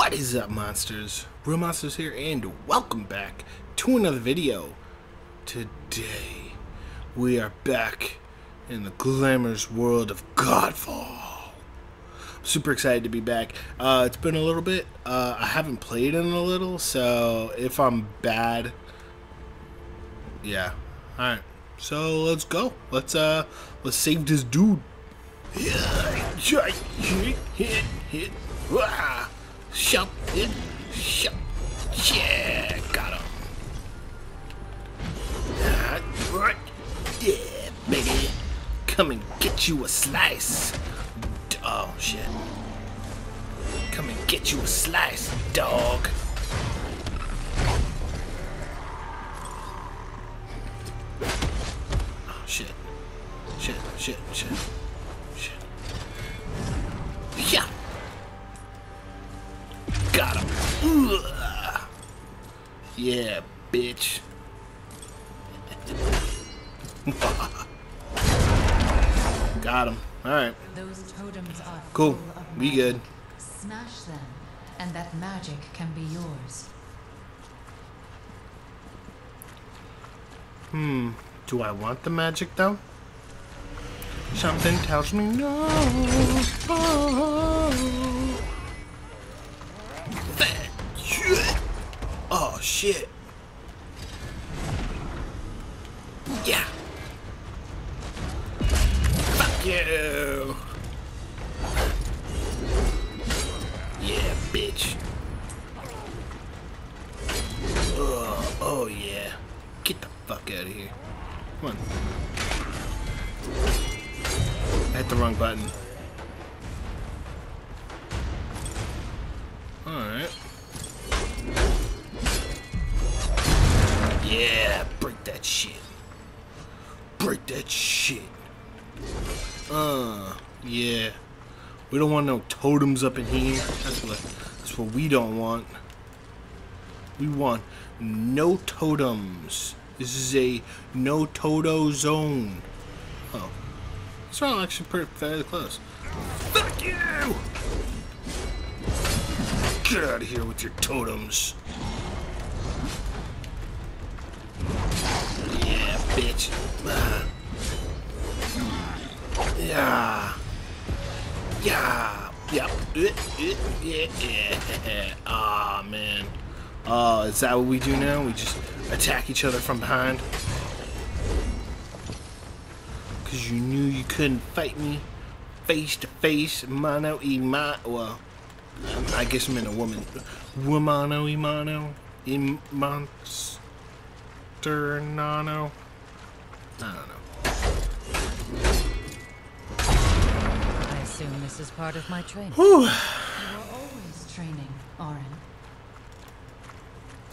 What is up, monsters? Real Monzterz here, and welcome back to another video. Today, we are back in the glamorous world of Godfall. Super excited to be back. Uh, it's been a little bit. Uh, I haven't played in a little, so if I'm bad, yeah. All right. So let's go. Let's uh, let's save this dude. Yeah, hit, hit, hit. Shut it. Shut. Yeah, got him. Right. Yeah, baby. Come and get you a slice. Oh, shit. Come and get you a slice, dog. Oh. Shit, shit, shit. Shit. Yeah, bitch. Got him. Alright. Those totems are Cool. We good. Smash them, and that magic can be yours. Hmm. Do I want the magic though? Something tells me no. Shit. Yeah. Fuck you. Yeah, bitch. Oh, oh yeah. Get the fuck out of here. Come on. I hit the wrong button. Alright. Yeah, break that shit. Break that shit. Uh, yeah. We don't want no totems up in here. That's what that's what we don't want. We want no totems. This is a no toto zone. Oh. It's all actually pretty fairly close. Fuck you! Get out of here with your totems. Yeah. Ah. Yeah. Yeah. Yeah. Yeah. Aw, man. Oh, is that what we do now? We just attack each other from behind? Because you knew you couldn't fight me face to face, mano y mano. Well, I guess I'm in a woman. Womano y mano. Monster nano. I don't know. I assume this is part of my training. Whew. You are always training, Orin.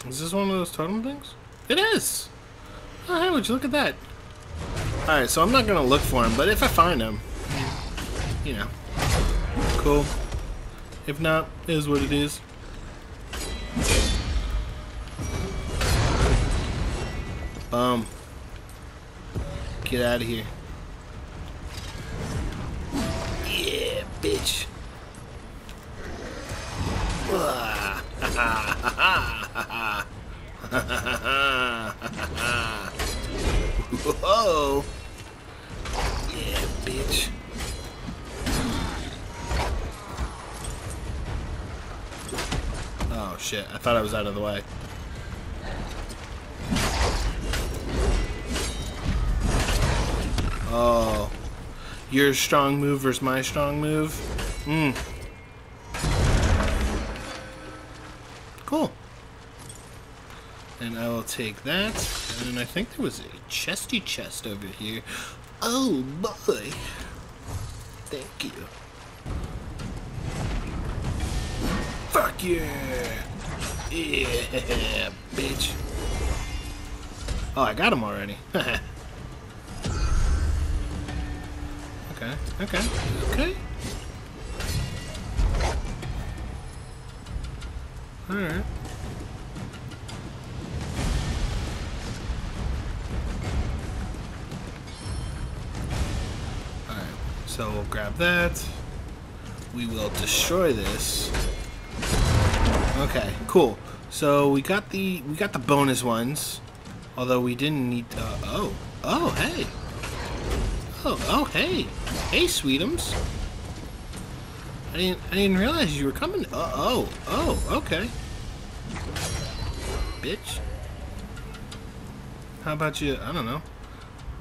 Is this one of those totem things? It is! Oh, hey, would you look at that? Alright, so I'm not gonna look for him, but if I find him, you know, cool. If not, it is what it is. Bum. Get out of here. Yeah, bitch. Whoa! Yeah, bitch. Oh shit, I thought I was out of the way. Oh. Your strong move versus my strong move? Hmm. Cool. And I will take that. And I think there was a chesty chest over here. Oh boy. Thank you. Fuck yeah. Yeah, bitch. Oh, I got him already. okay, okay, okay. Alright. So we'll grab that. We will destroy this. Okay, cool. So we got the we got the bonus ones, although we didn't need. Uh, oh, oh, hey. Oh, oh, hey, hey, Sweetums. I didn't I didn't realize you were coming. Uh, oh, oh, okay. Bitch. How about you? I don't know.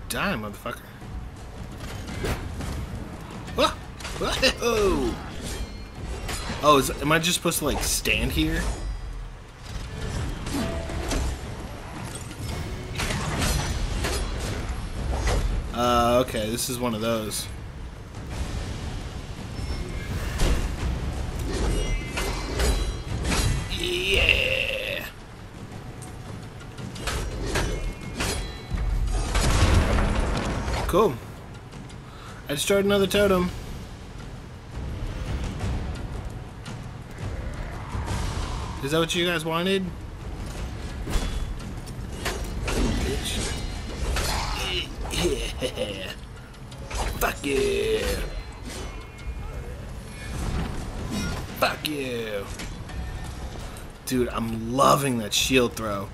Die, motherfucker. Whoa! Whoa! Oh, is, am I just supposed to like stand here? Uh, okay, this is one of those. Cool. I destroyed another totem. Is that what you guys wanted? Yeah. Fuck you. Fuck you. Dude, I'm loving that shield throw.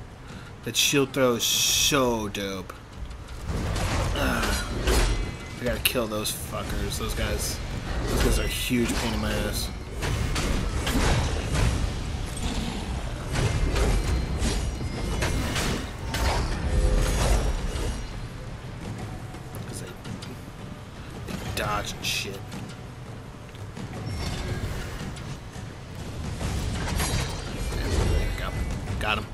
That shield throw is so dope. I gotta kill those fuckers. Those guys. Those guys are a huge pain in my ass. Cause they, they dodge and shit. Got him.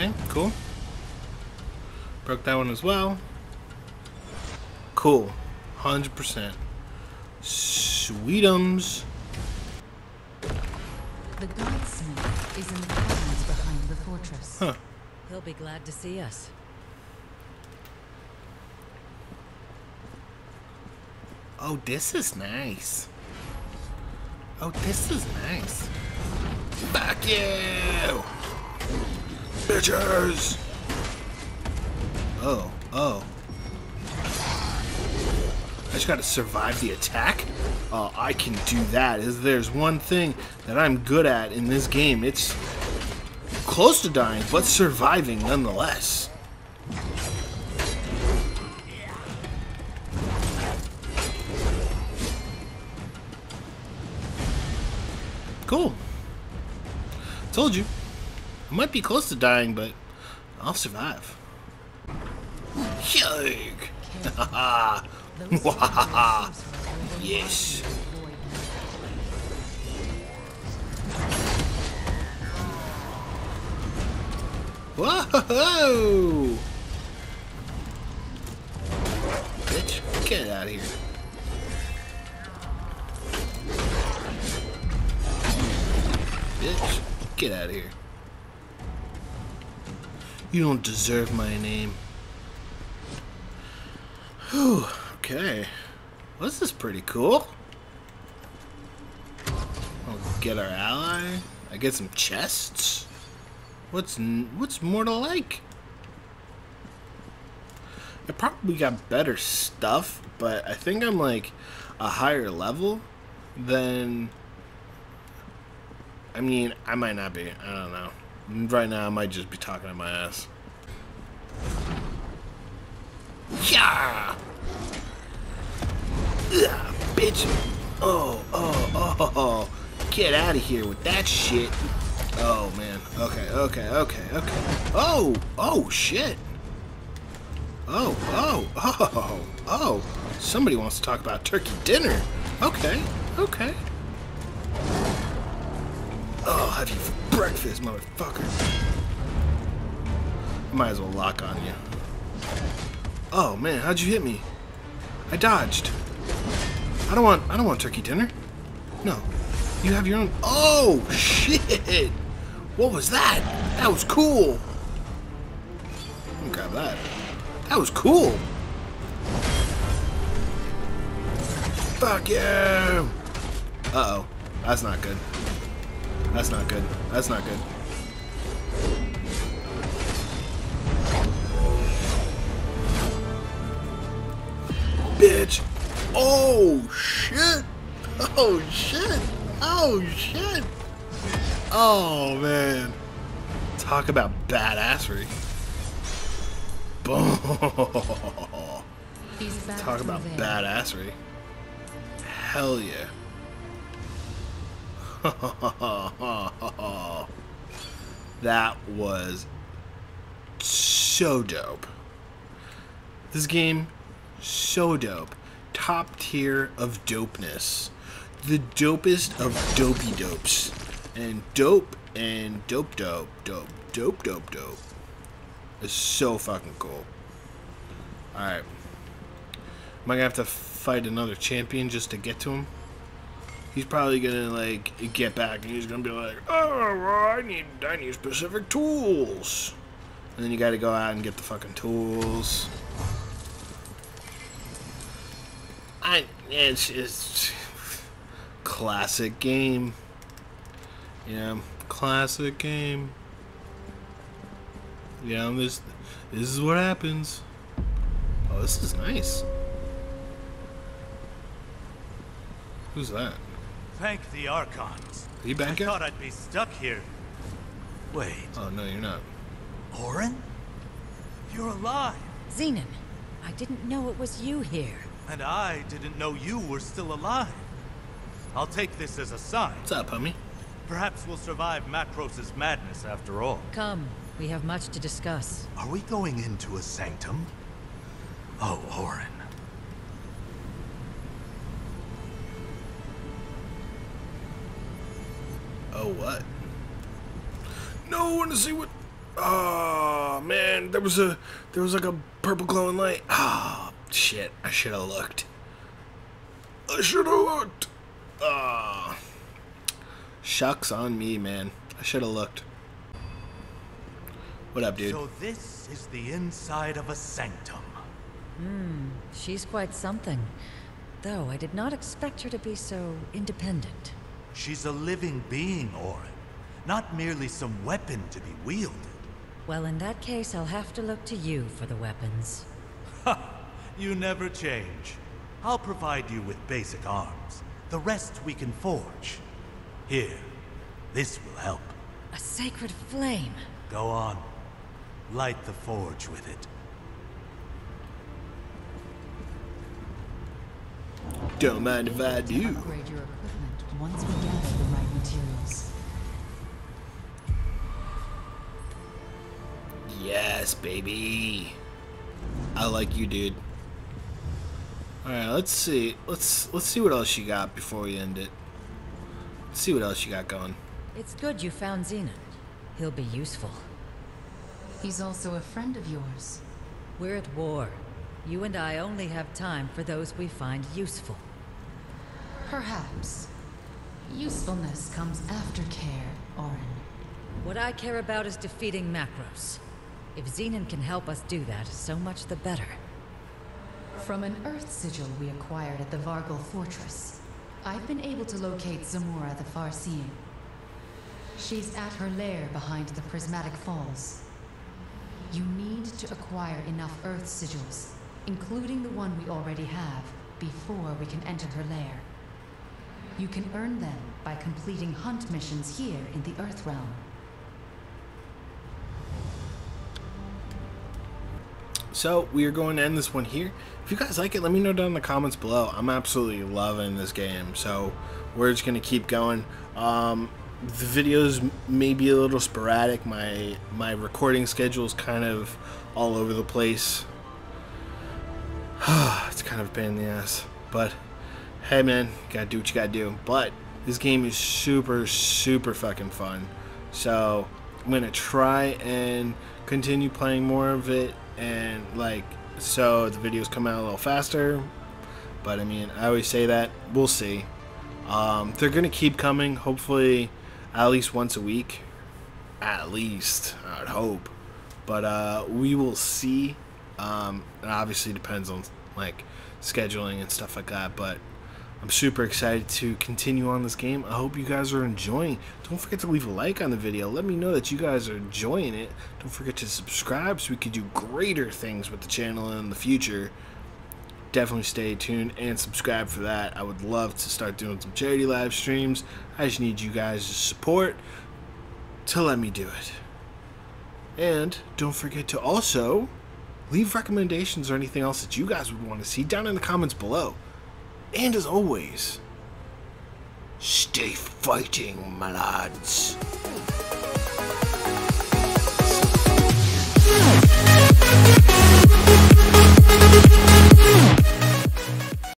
Okay, cool. Broke that one as well. Cool. 100%. Sweetums. The gunsmith is in the caverns behind the fortress. Huh. He'll be glad to see us. Oh, this is nice. Oh, this is nice. Fuck you! Bitches! Oh, oh. I just gotta survive the attack? Oh, I can do that. Is there's one thing that I'm good at in this game. It's close to dying, but surviving nonetheless. Cool. Told you. I might be close to dying, but I'll survive. Yug! Yes. Whoa! Bitch, get out of here. Bitch, get out of here. You don't deserve my name. Whew, okay. Well, this is pretty cool. I'll get our ally. I get some chests. What's what's more to like? I probably got better stuff, but I think I'm like a higher level than. I mean, I might not be. I don't know. Right now, I might just be talking to my ass. Yeah. Ugh, bitch. Oh, oh, oh, oh. oh. Get out of here with that shit. Oh, man. Okay, okay, okay, okay. Oh, oh, shit. Oh, oh, oh, oh. Somebody wants to talk about turkey dinner. Okay, okay. Oh, have you breakfast, motherfucker. Might as well lock on you. Oh man, how'd you hit me? I dodged. I don't want I don't want turkey dinner. No. You have your own Oh shit! What was that? That was cool. Grab that. That was cool. Fuck you! Uh-oh. That's not good. That's not good. That's not good. Bitch. Oh shit! Oh shit! Oh shit! Oh man! Talk about badassery. Boom! Talk about badassery. Hell yeah. that was so dope. This game, so dope. Top tier of dopeness. The dopest of dopey dopes. And dope and dope dope dope dope dope dope. It's so fucking cool. Alright. Am I gonna have to fight another champion just to get to him? He's probably gonna like get back and he's gonna be like, "Oh, well, I need I need specific tools," and then you got to go out and get the fucking tools. I it's just classic game. Yeah, classic game. Yeah, this this is what happens. Oh, this is nice. Who's that? Thank the Archons. Are you back I here? thought I'd be stuck here. Wait, Oh no, you're not. Orin? You're alive, Xenon, I didn't know it was you here. and I didn't know you were still alive. I'll take this as a sign. What's up, homie? Perhaps we'll survive Macros' madness after all. Come, we have much to discuss. Are we going into a sanctum? Oh, Orin. Oh, what? No, I want to see what. Oh man, there was a there was like a purple glowing light. Ah, shit! I should have looked. I should have looked. Ah, shucks on me, man. I should have looked. What up, dude? So this is the inside of a sanctum. Hmm, she's quite something. Though I did not expect her to be so independent. She's a living being, Orin. Not merely some weapon to be wielded. Well, in that case, I'll have to look to you for the weapons. Ha! You never change. I'll provide you with basic arms. The rest we can forge. Here, this will help. A sacred flame! Go on. Light the forge with it. Don't mind if I do. upgrade your equipment once we gather the right materials. Yes, baby. I like you, dude. All right, let's see. Let's let's see what else you got before we end it. Let's see what else you got going. It's good you found Xenon. He'll be useful. He's also a friend of yours. We're at war. You and I only have time for those we find useful. Perhaps. Usefulness comes after care, Orin. What I care about is defeating Macros. If Xenon can help us do that, so much the better. From an Earth sigil we acquired at the Vargal Fortress, I've been able to locate Zamora the Farseeing. She's at her lair behind the Prismatic Falls. You need to acquire enough Earth sigils, including the one we already have, before we can enter her lair. You can earn them by completing hunt missions here in the Earth Realm. So we are going to end this one here. If you guys like it, let me know down in the comments below. I'm absolutely loving this game, so we're just gonna keep going. Um, the videos may be a little sporadic. My my recording schedule is kind of all over the place. it's kind of a pain in the ass, but hey, man, gotta do what you gotta do. But this game is super, super fucking fun. So I'm gonna try and continue playing more of it, and like so the videos come out a little faster. But I mean, I always say that. We'll see. Um, they're gonna keep coming. Hopefully, at least once a week. At least, I'd hope. But uh, we will see. Um, it obviously depends on like scheduling and stuff like that. But I'm super excited to continue on this game. I hope you guys are enjoying. Don't forget to leave a like on the video. Let me know that you guys are enjoying it. Don't forget to subscribe so we can do greater things with the channel in the future. definitely stay tuned and subscribe for that. I would love to start doing some charity live streams. I just need you guys' support to let me do it. And don't forget to also leave recommendations or anything else that you guys would want to see down in the comments below. And as always, stay fighting, my lads.